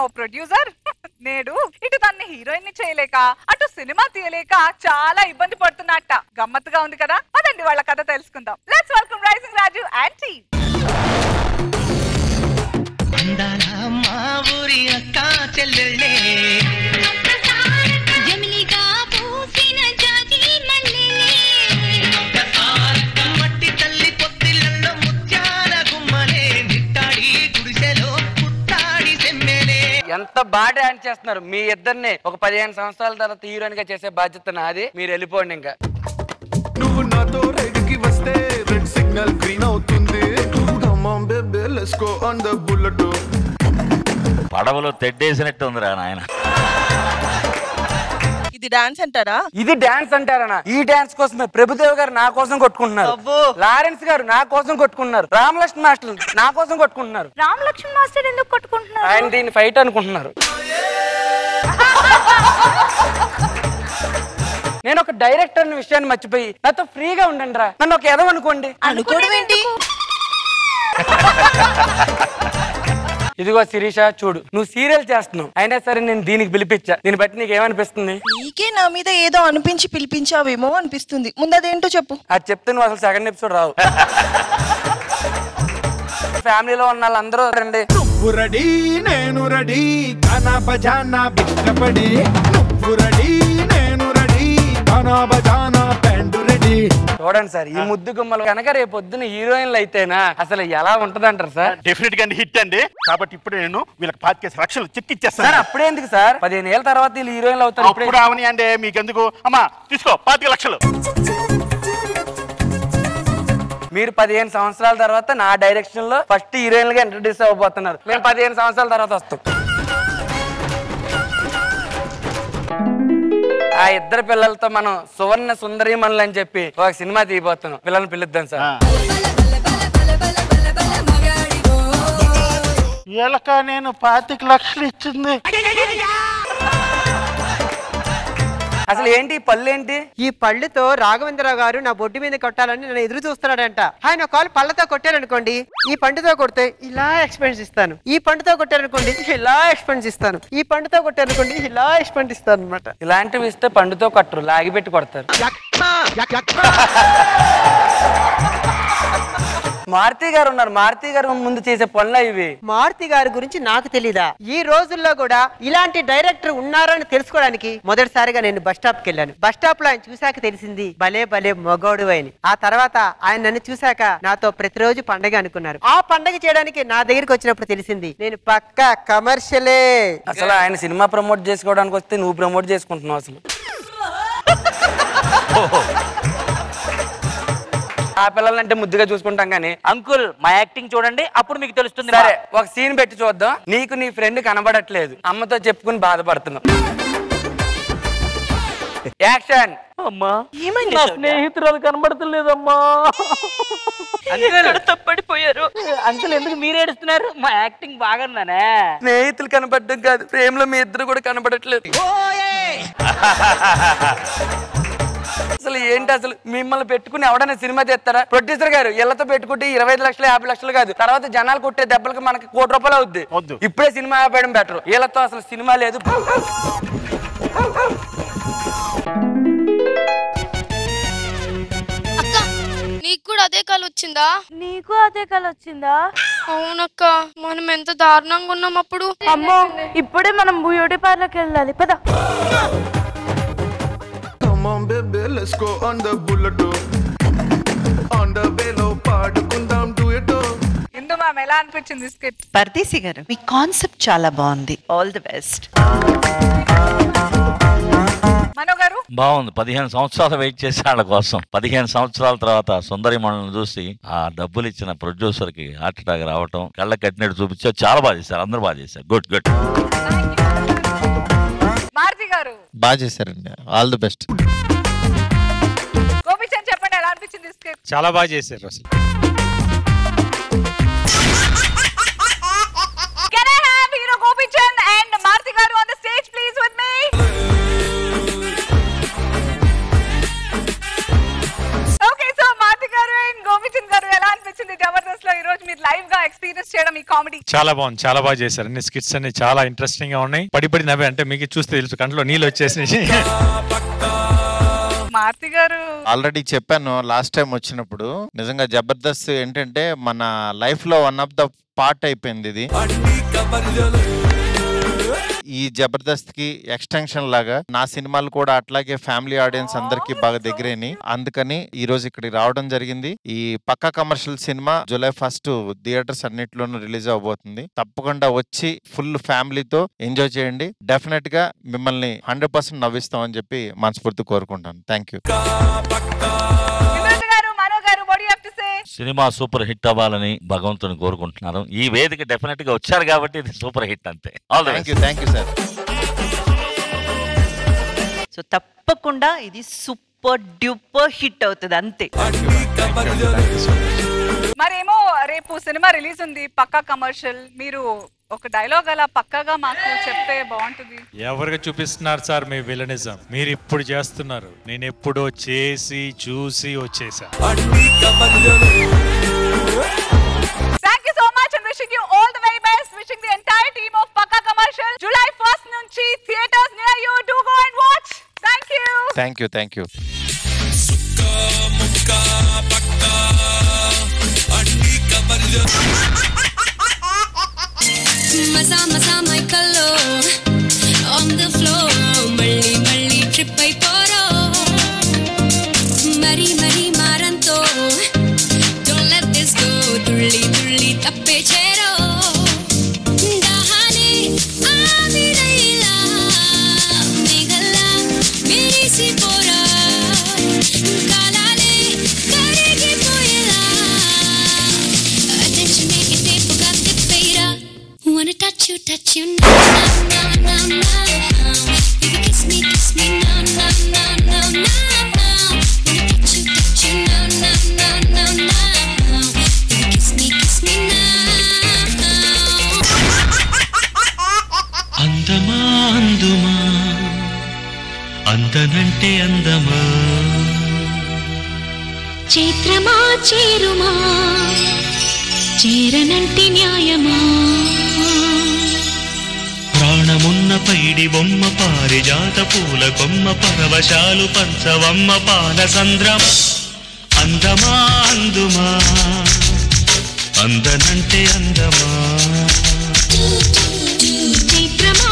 ఓ producer? నేడు ఇటు తన్ని హీరోయిన్ని చేయలేక అటు సినిమా తీయలేక చాలా ఇబ్బంది పడుతున్నట్ట. గమ్మత్తుగా ఉంది కదా? పదండి వాళ్ళ కథ తెలుసుకుందాం. లెట్స్ వెల్కమ్ రైజింగ్ రాజు యాంటీ టీమ్ మా ఊరి అక్క చెల్లెళ్ళే. బాగా డాన్స్ చేస్తున్నారు. మీ ఇద్దరిని ఒక పదిహేను సంవత్సరాల తర్వాత హీరోయిన్గా చేసే బాధ్యత నాది. మీరు వెళ్ళిపోండి ఇంకా. నువ్వు నాతో రైడ్కి వస్తే రెడ్ సిగ్నల్ గ్రీన్ అవుతుంది. పడవలో తెడ్డేసినట్టు ఉందిరా నాయన. ఇది డాన్స్ అంటారా? ఇది డాన్స్ అంటారనా ఈ డాన్స్ కోసమే ప్రభుదేవ్ గారు నా కోసం కొట్టుకుంటున్నారు. అబ్బో. లారెన్స్ గారు నా కోసం కొట్టుకుంటున్నారు. రామలక్ష్మణ్ మాస్టర్ నా కోసం కొట్టుకుంటున్నారు. రామ్ లక్ష్మణ్ మాస్టర్ ఎందుకు కొట్టుకుంటున్నారు? ఆయన దీన్ని ఫైట్ అనుకుంటున్నారు. నేను ఒక డైరెక్టర్ అనే విషయాన్ని మర్చిపోయి నాతో ఫ్రీగా ఉండండి రా నన్ను ఒక ఎదవ అనుకోండి. అనుకోవడం ఏంటి? ఇదిగో శిరీష చూడు. నువ్వు సీరియల్ చేస్తున్నావు. అయినా సరే నేను దీనికి పిలిపించా. దీన్ని బట్టి నీకు ఏమనిపిస్తుంది? నీకే నా మీద ఏదో అనిపించి పిలిపించావేమో అనిపిస్తుంది. ముందు అదేంటో చెప్పు. అది చెప్తే నువ్వు అసలు సెకండ్ ఎపిసోడ్ రావు. ఫ్యామిలీలో ఉన్న వాళ్ళందరూ రండి. నువ్వు రెడీ నేను రెడీ. కానా బజానా నువ్వు రెడీ నేను రెడీ. కానా బజానా రెడీ చూడండి సార్ ఈ ముద్దు గుమ్మలు కనుక రేపు పొద్దున హీరోయిన్లు అయితేనా? అసలు ఎలా ఉంటదంటారు సార్? డెఫినెట్గా హిట్ అండి. కాబట్టి ఇప్పుడు నేను వీళ్ళకి పాతికేసి లక్షలు చెక్ సార్ ఇచ్చేస్తాను అప్పుడే ఎందుకు సార్? పదిహేను ఏళ్ళ తర్వాత వీళ్ళు హీరోయిన్లు అవుతారు ఇప్పుడే. అప్పుడు అవని అండి మీకెందుకు? అమ్మా తీసుకో పాతిక లక్షలు. మీరు పదిహేను సంవత్సరాల తర్వాత నా డైరెక్షన్లో ఫస్ట్ హీరోయిన్గా ఇంట్రడ్యూస్ అవ్వబోతున్నారు. మేము పదిహేను సంవత్సరాల తర్వాత వస్తాం. ఆ ఇద్దరు పిల్లలతో మనం సువర్ణ సుందరీమణులు అని చెప్పి ఒక సినిమా తీయబోతున్నాం. పిల్లల్ని పిలుద్దాం సార్. వీళ్ళక నేను పాతిక లక్షలు ఇచ్చింది. అసలు ఏంటి ఈ పళ్ళు ఏంటి ఈ పళ్ళుతో రాఘవేంద్రరావు గారు నా బొడ్డు మీద కొట్టాలని నన్ను ఎదురు చూస్తున్నాడంట. ఆయన ఒకవేళ పళ్ళతో కొట్టారనుకోండి ఈ పండుతో కొడితే ఇలా ఎక్స్పెన్స్ ఇస్తాను. ఈ పండుతో కొట్టారనుకోండి ఇలా ఎక్స్పెన్స్ ఇస్తాను. ఈ పండుతో కొట్టారనుకోండి ఇలా ఎక్స్పెన్స్ ఇస్తాను అనమాట ఇలాంటివి ఇస్తే పండుతో కట్టరు లాగి పెట్టి కొడతారు మారుతి గారు ఉన్నారు. మారుతి గారు ముందు చేసే పనులు ఇవి. మారుతి గారి గురించి నాకు తెలీదా? ఈ రోజుల్లో కూడా ఇలాంటి డైరెక్టర్ ఉన్నారని తెలుసుకోవడానికి మొదటిసారిగా నేను బస్ స్టాప్కి వెళ్ళాను. బస్ స్టాప్లో ఆయన చూశాక తెలిసింది భలే భలే మొగోడు అని ఆ తర్వాత ఆయన నన్ను చూశాక నాతో ప్రతిరోజు పండగ అనుకున్నారు. ఆ పండగ చేయడానికి నా దగ్గరికి వచ్చినప్పుడు తెలిసింది నేను పక్కా కమర్షియలే. అసలు ఆయన సినిమా ప్రమోట్ చేసుకోవడానికి వస్తే నువ్వు ప్రమోట్ చేసుకుంటున్నావు అసలు. ఆ పిల్లలంటే ముద్దుగా చూసుకుంటాం కానీ అంకుల్ మా యాక్టింగ్ చూడండి అప్పుడు మీకు తెలుస్తుంది సరే ఒక సీన్ పెట్టి చూద్దాం. నీకు నీ ఫ్రెండ్ కనబడట్లేదు. అమ్మతో చెప్పుకుని బాధపడుతున్నావు యాక్షన్! అమ్మా నా? స్నేహితురాలు కనబడతలేదమ్మా. తప్పడిపోయారు. అంకుల్ ఎందుకు మీరు ఏడుస్తున్నారు? మా యాక్టింగ్ బాగుందనే. స్నేహితులు కనబడడం కాదు ప్రేమలో మీ ఇద్దరు కూడా కనబడట్లేదు. అసలు ఏంటి అసలు? మిమ్మల్ని పెట్టుకుని ఎవడైనా సినిమా తీస్తారా? ప్రొడ్యూసర్ గారు ఇళ్ళతో పెట్టుకుంటే ఇరవై ఐదు లక్షలు యాభై లక్షలు కాదు. తర్వాత జనాలు కొట్టే దెబ్బలకి మనకి కోటి రూపాయలు అవుద్ది. వద్దు. ఇప్పుడే సినిమా ఆపేయడం బెటర్ వీళ్ళతో అసలు సినిమా లేదు. అక్క నీకు కూడా అదే కాలు వచ్చిందా? నీకు అదే కల వచ్చిందా? అవునక్క మనం ఎంత దారుణంగా ఉన్నాం అప్పుడు? అమ్మో ఇప్పుడే మనం బ్యూటీ పార్లర్కి వెళ్ళాలి. పద. Baby let's go on the bullet on the వేలో పాడుకుందాం డూయట్ ఇందు మ్యామ్ ఎలా అనిపించింది స్కిట్ పర్దేశి గారు మీ కాన్సెప్ట్ చాలా బాగుంది. ఆల్ ది బెస్ట్ మనో గారు? బాగుంది. పదిహేను సంవత్సరాలు వెయిట్ చేసి వాళ్ళ కోసం. పదిహేను సంవత్సరాల తర్వాత సుందరి మనల్ని చూసి ఆ డబ్బులు ఇచ్చిన ప్రొడ్యూసర్కి హార్ట్ అటాక్ రావటం కళ్ళ కట్టినట్టు చూపించారు చాలా బాగా చేశారు. అందరూ బాగా చేశారు. గుడ్ గుడ్ మారుతి గారు? బాగా చేశారండి. ఆల్ ది బెస్ట్ చాలా బాగా చేశారు అసలు. చాలా బాగుంది చాలా బాగా చేశారు. అన్ని స్కిట్స్ అన్ని చాలా ఇంట్రెస్టింగ్గా ఉన్నాయి. పడి పడి నవ్వే అంటే మీకు చూస్తే తెలుసు కంట్లో నీళ్ళు వచ్చేసినాయి. భారతి గారు ఆల్రెడీ చెప్పాను లాస్ట్ టైం వచ్చినప్పుడు. నిజంగా జబర్దస్త్ ఏంటంటే మన లైఫ్లో వన్ ఆఫ్ ద పార్ట్ అయిపోయింది ఇది. ఈ జబర్దస్త్కి ఎక్స్టెన్షన్ లాగా నా సినిమాలు కూడా అట్లాగే ఫ్యామిలీ ఆడియన్స్ అందరికి బాగా దగ్గరేని అందుకని ఈ రోజు ఇక్కడికి రావడం జరిగింది. ఈ Pakka commercial cinema July first theatres అన్నిటిలోనూ రిలీజ్ అవబోతుంది. తప్పకుండా వచ్చి ఫుల్ ఫ్యామిలీతో ఎంజాయ్ చేయండి. డెఫినెట్గా మిమ్మల్ని హండ్రెడ్ పర్సెంట్ నవ్విస్తామని చెప్పి మనస్ఫూర్తి కోరుకుంటాను. Thank you cinema super hit అవ్వాలని భగవంతుని కోరుకుంటున్నాను ఈ వేదిక డెఫినెట్గా వచ్చారు కాబట్టి ఇది సూపర్ హిట్ అంతే. All thank you thank you sir so తప్పకుండా ఇది సూపర్ డ్యూపర్ హిట్ అవుతుంది అంతే. మరేమో రేపు సినిమా రిలీజ్ ఉంది పక్కా కమర్షియల్. మీరు ఒక డైలాగ్ అలా పక్కాగా మాకు చెప్తే బాగుంటుంది. ఎవరికి చూపిస్తున్నారు సార్ మీ విలనిజం? మీరు ఇప్పుడు చేస్తున్నారు. నేను ఎప్పుడో చేసి చూసి వచ్చేసా. Thank you so much and wishing you all the very best wishing the entire team of Pakka commercial July first నుంచి theatres near you do go and watch thank you thank you thank you తప్పే చేరో దాహాలే ఆవిరైలా మేఘల్లా మెరిసిపోరా కాలాలే కరిగిపోయేలా attention make it wanna touch you touch you na na na na na baby kiss me kiss me now now అందమా అందుమా? అందనంటే అందమా? చైత్రమా చేరుమా? చేరనంటి న్యాయమా? ప్రాణమున్న పైడి బొమ్మ పారిజాత పూల కొమ్మ పరవశాలు పంచవమ్మ పాల సంద్రమ అందమా అందుమా? అందనంటే అందమా? చైత్రమా